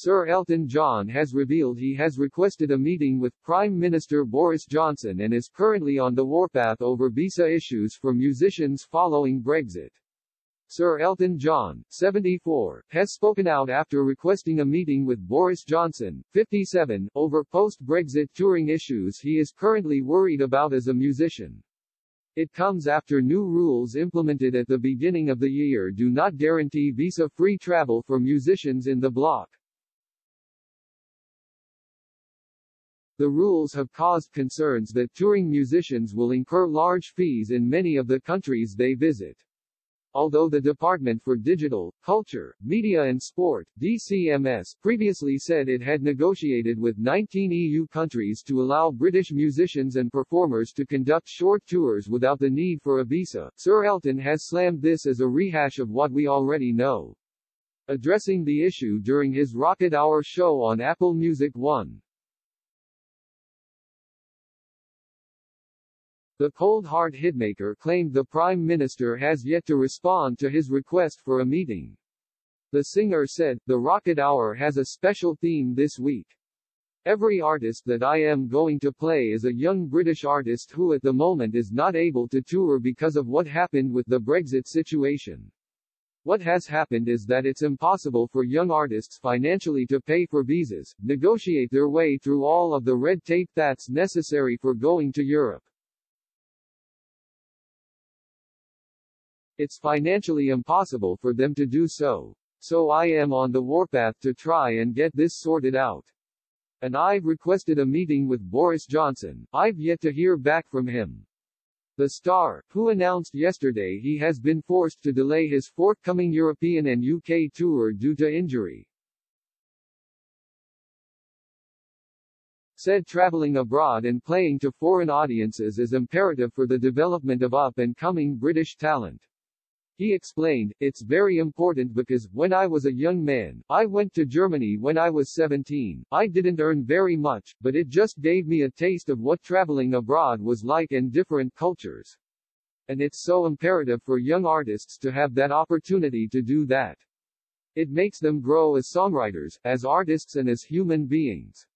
Sir Elton John has revealed he has requested a meeting with Prime Minister Boris Johnson and is currently on the warpath over visa issues for musicians following Brexit. Sir Elton John, 74, has spoken out after requesting a meeting with Boris Johnson, 57, over post-Brexit touring issues he is currently worried about as a musician. It comes after new rules implemented at the beginning of the year do not guarantee visa-free travel for musicians in the bloc. The rules have caused concerns that touring musicians will incur large fees in many of the countries they visit. Although the Department for Digital, Culture, Media and Sport, DCMS, previously said it had negotiated with 19 EU countries to allow British musicians and performers to conduct short tours without the need for a visa, Sir Elton has slammed this as a rehash of what we already know. Addressing the issue during his Rocket Hour show on Apple Music One, The Cold Heart hitmaker claimed the Prime Minister has yet to respond to his request for a meeting. The singer said, The Rocket Hour has a special theme this week. Every artist that I am going to play is a young British artist who at the moment is not able to tour because of what happened with the Brexit situation. What has happened is that it's impossible for young artists financially to pay for visas, negotiate their way through all of the red tape that's necessary for going to Europe. It's financially impossible for them to do so. So I am on the warpath to try and get this sorted out. And I've requested a meeting with Boris Johnson, I've yet to hear back from him. The star, who announced yesterday he has been forced to delay his forthcoming European and UK tour due to injury, said traveling abroad and playing to foreign audiences is imperative for the development of up-and-coming British talent. He explained, it's very important because, when I was a young man, I went to Germany when I was 17. I didn't earn very much, but it just gave me a taste of what traveling abroad was like in different cultures. And it's so imperative for young artists to have that opportunity to do that. It makes them grow as songwriters, as artists and as human beings.